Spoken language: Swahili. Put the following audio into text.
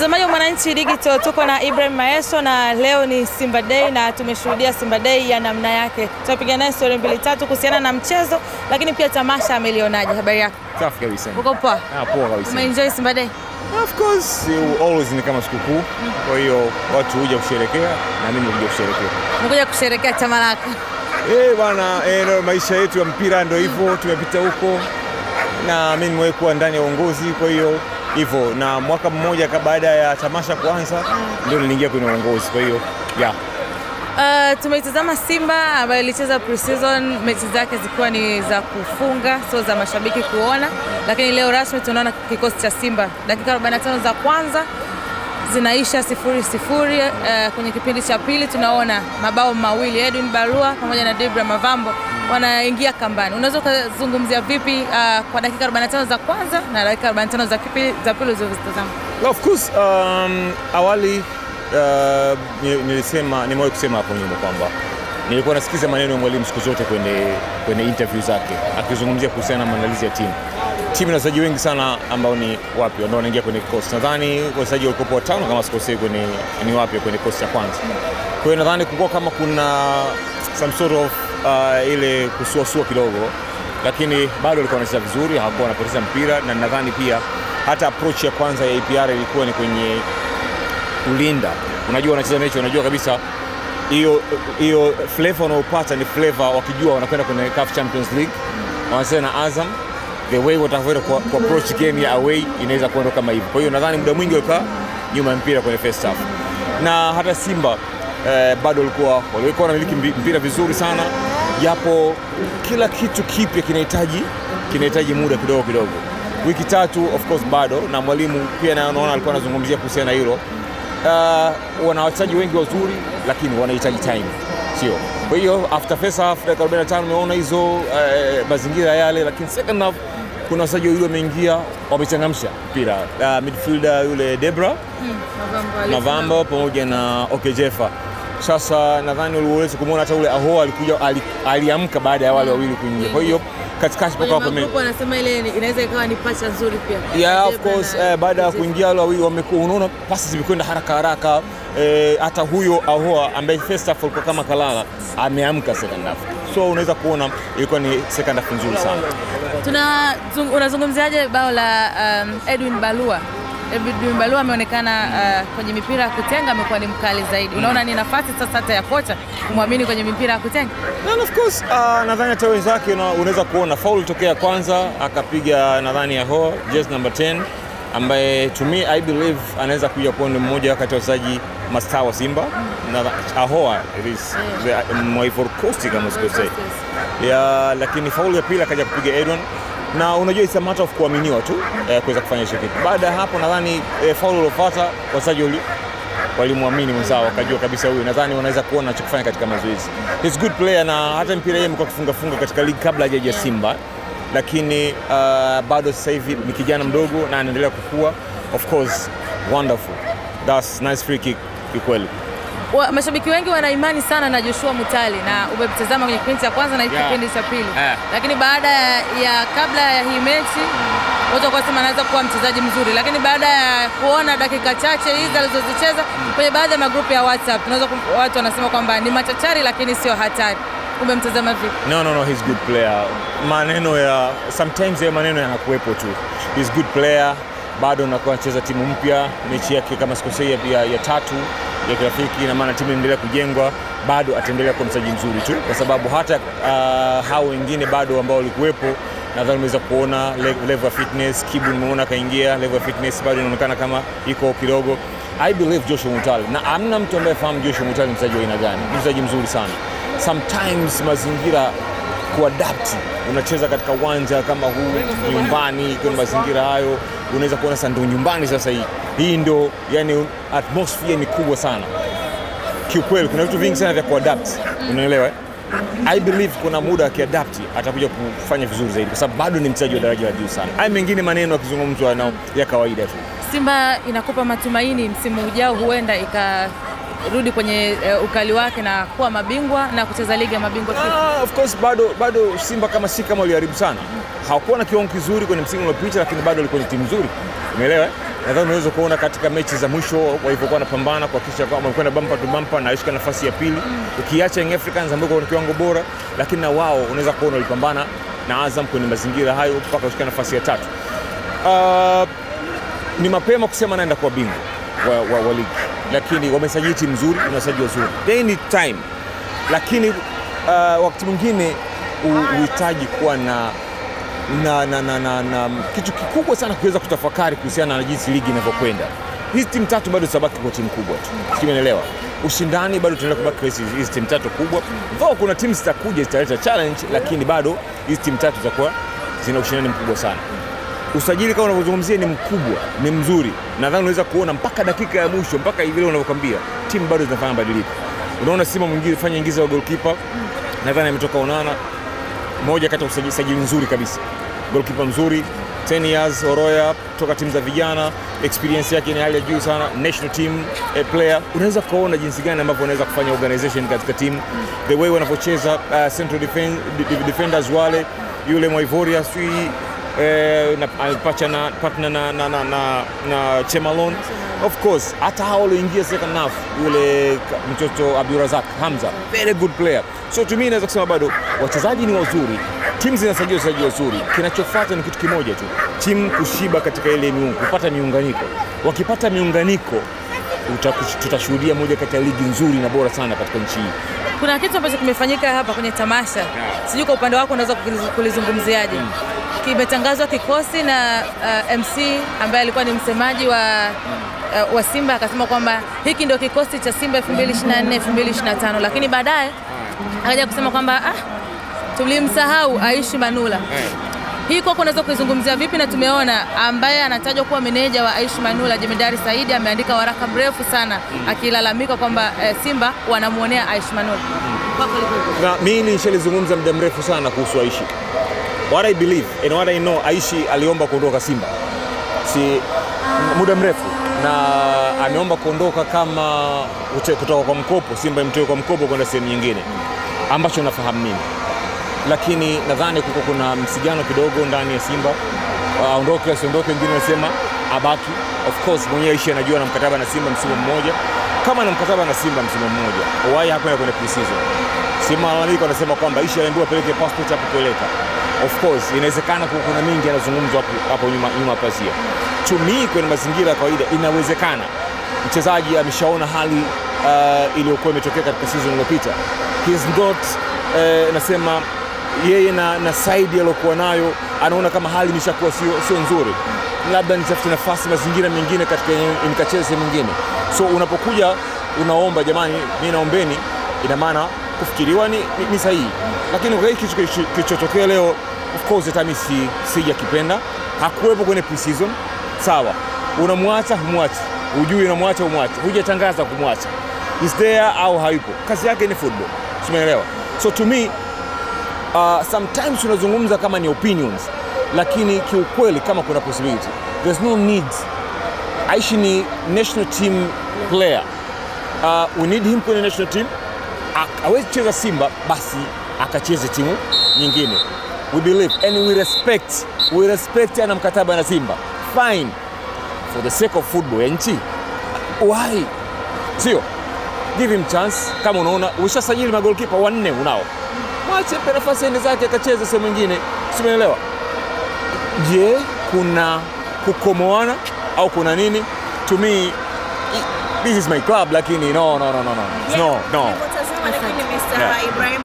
Mtazamaji wa Mwananchi Digital, tuko na Ibrahim Maeso na leo ni Simba Day na tumeshuhudia Simba Day ya namna yake. Tutapiga naye story mbili tatu kuhusiana na mchezo, lakini pia tamasha amelionaje? Habari yako? Safi kabisa. Uko poa? Ah, poa kabisa. Umeenjoy Simba Day? Of course, you always ni kama sikukuu. Kwa hiyo watu huja kusherekea na mimi nimekuja kusherekea. Nimekuja kusherehekea chama lako. Eh, bwana, eh, maisha yetu ya mpira ndio hivyo, tumepita huko na mimi nimewahi kuwa ndani ya uongozi, kwa hiyo hivyo, na mwaka mmoja baada ya tamasha kuanza ndio niliingia kwenye uongozi, kwa hiyo yeah. Uh, tumeitazama Simba ambayo ilicheza pre-season mechi zake zikiwa ni za kufunga, sio za mashabiki kuona, lakini leo rasmi tunaona kikosi cha Simba dakika 45 za kwanza zinaisha sifuri sifuri. Uh, kwenye kipindi cha pili tunaona mabao mawili, Edwin Barua pamoja na Debra Mavambo wanaingia kambani. Unaweza ukazungumzia vipi uh, kwa dakika 45 za kwanza na dakika 45 za pili za pili ulizozitazama? Of course, um, awali uh, ni- nilisema nimewahi kusema hapo nyuma kwamba nilikuwa nasikiza maneno ya mwalimu siku zote kwenye, kwenye interview zake akizungumzia kuhusiana na maandalizi ya timu. Timu ina wachezaji wengi sana ambao ni wapya ambao wanaingia kwenye kikosi. Nadhani wachezaji walikuwa watano kama sikosei, kwenye ni wapya kwenye kikosi cha kwanza. Kwa hiyo nadhani kulikuwa kama kuna some sort of uh, ile kusuasua kidogo, lakini bado alikuwa anacheza vizuri, hakuwa anapoteza mpira, na nadhani pia hata approach ya kwanza ya APR ilikuwa ni kwenye kulinda. Unajua wanacheza mechi, unajua kabisa hiyo hiyo flavor wanaopata ni flavor wakijua wanakwenda kwenye CAF Champions League, wanacheza na Azam the way watavyoenda ku, approach game ya away inaweza kuenda kama hivyo. Kwa hiyo nadhani muda mwingi walikaa nyuma ya mpira kwenye first half, na hata Simba eh, bado walikuwa walikuwa wanamiliki mpira vizuri sana, japo kila kitu kipya kinahitaji kinahitaji muda kidogo kidogo. Wiki tatu of course bado, na mwalimu pia na- naona alikuwa anazungumzia kuhusiana na hilo uh, wana wachezaji wengi wazuri lakini wanahitaji time, sio? Kwa hiyo after first half dakika 45 umeona hizo uh, mazingira yale, lakini second half kuna wachezaji wawili wameingia wamechangamsha mpira uh, midfielder yule Debra Mavambo pamoja na Okejefa. Sasa nadhani uliweza kumwona hata ule aho alikuja ali- aliamka baada ya wale wawili kuingia. Kwa hiyo katikati Kwenye hapo mimi. Anasema wanasema ile inaweza ikawa ni pacha nzuri pia. Yeah, of course eh, baada ya kuingia wale wawili wamekuwa, unaona pasi zimekwenda haraka haraka eh, hata huyo Ahoa ambaye first half alikuwa kama kalala ameamka second half, so unaweza kuona ilikuwa ni second half nzuri sana. Tuna unazungumziaje bao la um, Edwin Balua? Edwin ameonekana uh, kwenye mipira ya kutenga amekuwa ni mkali zaidi. Unaona ni nafasi sasa hata ya kocha kumwamini kwenye mipira ya kutenga. And of course uh, nadhani hata wenzake una- unaweza kuona faul tokea kwanza akapiga nadhani ya ho jersey number 10 ambaye to me I believe anaweza kuja kuwa ni mmoja kati ya wachezaji mastaa wa Simba. Na Ahoa it is the Ivory Coast kama sikosei. ya lakini faulu ya pili akaja kupiga Edon na unajua it's a matter of kuaminiwa tu eh, kuweza kufanya hicho kitu. Baada ya hapo nadhani eh, faulu uliofuata wachezaji wali walimwamini mwenzao wakajua kabisa huyu nadhani wanaweza kuona anachokifanya katika mazoezi. He's good player na hata mpira yeye amekuwa akifunga funga katika ligi kabla hajaja Simba, lakini uh, bado sasa hivi ni kijana mdogo na anaendelea kukua. Of course wonderful, that's nice free kick kikweli. Wa, mashabiki wengi wana imani sana na Joshua Mutale na umemtazama kwenye kipindi cha kwanza na hiki Yeah. kipindi cha pili Yeah. lakini baada ya, ya kabla ya hii mechi watu wakuwa sema anaweza kuwa mchezaji mzuri, lakini baada ya kuona dakika chache hizi alizozicheza kwenye baadhi ya magrupu ya WhatsApp tunaweza watu wanasema kwamba ni machachari lakini sio hatari. Umemtazama vipi? No, no, no, he's good player. Maneno ya sometimes ya maneno yanakuwepo tu. He's good player. Bado nakuwa anacheza timu mpya, mechi yake kama sikosei ya, ya, ya tatu ya kirafiki, na maana timu inaendelea kujengwa, bado ataendelea kuwa mchezaji mzuri tu, kwa sababu hata uh, hao wengine bado ambao walikuwepo nadhani umeweza kuona le- level ya fitness. Kibu nimeona akaingia, level ya fitness bado inaonekana kama iko kidogo. I believe Joshua Mutale, na amna mtu ambaye fahamu Joshua Mutale ni mchezaji wa aina gani. Ni mchezaji mzuri sana. Sometimes mazingira kuadapti, unacheza katika uwanja kama huu nyumbani, kwenye mazingira hayo, unaweza kuona sasa ndo nyumbani sasa. Hii hii ndo yani, atmosphere ni kubwa sana kiukweli. Kuna vitu vingi sana vya kuadapt, unaelewa eh? I believe kuna muda akiadapti atakuja kufanya vizuri zaidi, kwa sababu bado ni mchezaji wa daraja la juu sana. Haya mengine maneno akizungumzwa nao ya kawaida tu. Simba inakupa matumaini msimu ujao huenda ikarudi kwenye uh, ukali wake na kuwa mabingwa na kucheza ligi ya mabingwa. Ah, of course bado bado Simba kama si kama waliharibu sana, hawakuwa na kiwango kizuri kwenye msimu uliopita, lakini bado walikuwa ni timu nzuri, umeelewa? eh? nadhani unaweza kuona katika mechi za mwisho walivyokuwa wanapambana kuhakikisha kwamba wamekwenda bampa tu bampa na alishika nafasi ya pili, ukiacha Young Africans ambao kwa kiwango bora, lakini na wao unaweza kuona walipambana na Azam kwenye mazingira hayo mpaka kushika nafasi ya tatu. Uh, ni mapema kusema naenda kuwa bingwa wa, wa, wa ligi, lakini wamesajili timu nzuri, unasajili wazuri, they need time, lakini uh, wakati mwingine uhitaji kuwa na na, na, na, na, na kitu kikubwa sana kuweza kutafakari kuhusiana na jinsi ligi inavyokwenda. Hizi timu tatu bado zitabaki kwa timu kubwa tu, sijui. Ushindani bado tunaendelea kubaki kwa hizi timu tatu kubwa, though kuna timu zitakuja zitaleta challenge, lakini bado hizi timu tatu zitakuwa zina ushindani mkubwa sana. Usajili kama unavyozungumzia ni mkubwa, ni mzuri. Nadhani unaweza kuona mpaka dakika ya mwisho, mpaka hivi leo unavyokwambia, timu bado zinafanya mabadiliko. Unaona Simba mwingine fanya ingiza wa goalkeeper, nadhani ametoka Onana, moja kati ya usajili nzuri kabisa, goalkeeper mzuri 10 years Oroya kutoka timu za vijana, experience yake ni hali ya juu sana, national team a player. Unaweza kuona jinsi gani ambavyo unaweza kufanya organization katika timu, the way wanavyocheza uh, central defend, defenders wale, yule Mwaivoria sijui eh, na alipacha na partner na, na, na, na, na Chemalon of course, hata hao walioingia second half, yule mtoto Abdurazak Hamza, very good player. So to me naweza kusema bado wachezaji ni wazuri, timu zinasajili wachezaji wazuri. Kinachofuata ni kitu kimoja tu, timu kushiba katika ile miungu, kupata miunganiko. Wakipata miunganiko tutashuhudia moja kati ya ligi nzuri na bora sana katika nchi hii. Kuna kitu ambacho kimefanyika hapa kwenye tamasha, sijui kwa upande wako unaweza kulizungumziaje? kulizungumziaje? Kimetangazwa kikosi na uh, MC ambaye alikuwa ni msemaji wa uh, wa Simba akasema kwamba hiki ndio kikosi cha Simba 2024 2025, lakini baadaye akaja kusema kwamba ah, tulimsahau Aishi Manula. Hii kwako unaweza kuizungumzia vipi? Na tumeona ambaye anatajwa kuwa meneja wa Aishi Manula, Jemedari Saidi, ameandika waraka mrefu sana akilalamika kwamba eh, Simba wanamwonea Aishi Manula. Kwako liko na mimi nishalizungumza muda mrefu sana kuhusu Aishi. What I believe and what I know, Aishi aliomba kuondoka Simba si muda mrefu, na ameomba kuondoka kama uche, kutoka kwa mkopo, Simba imtoe kwa mkopo kwenda sehemu nyingine, ambacho nafahamu mimi, lakini nadhani kuko kuna msigano kidogo ndani ya Simba, aondoke asiondoke, wengine wanasema abaki. Of course mwenyewe Aishi anajua na mkataba na Simba msimu mmoja, kama na mkataba na Simba msimu mmoja, why hakwenda kwenye pre-season? Simba wanasema kwamba Aishi aliambiwa apeleke passport hapo kupeleka. Of course inawezekana kuna mingi yanazungumzwa hapo, nyuma, nyuma pazia. To me kwenye mazingira ya kawaida inawezekana mchezaji ameshaona hali uh, iliyokuwa imetokea katika season iliyopita. He's not uh, nasema yeye na, na saidi aliyokuwa nayo anaona kama hali imeshakuwa sio sio nzuri, labda nitafute nafasi mazingira mengine katika nikacheze mwingine. So unapokuja unaomba jamani, mi naombeni, ina maana kufikiriwa ni, ni, ni sahihi, lakini kwa hiki kilicho- kilichotokea leo, of course hata mimi si sijakipenda. Hakuwepo kwenye pre-season, sawa, unamwacha humwachi, hujui unamwacha humwachi, hujatangaza kumwacha, is there au hayupo, kazi yake ni football, simeelewa. So to me uh, sometimes tunazungumza kama ni opinions, lakini kiukweli kama kuna possibility, there's no need. Aishi ni national team player uh, we need him kwenye national team. Hawezi kucheza Simba, basi akacheze timu nyingine. We believe and we respect, we respect ana mkataba na Simba, fine for the sake of football ya nchi. Why? Sio, give him chance. Kama unaona ushasajili magolkipa wanne unao, mwache mpe nafasi ende zake akacheze sehemu nyingine, simeelewa. Je, kuna kukomoana au kuna nini? To me this is my club, lakini no, no, no, no, no, no, no. Lakini Mr. Yeah. Ibrahim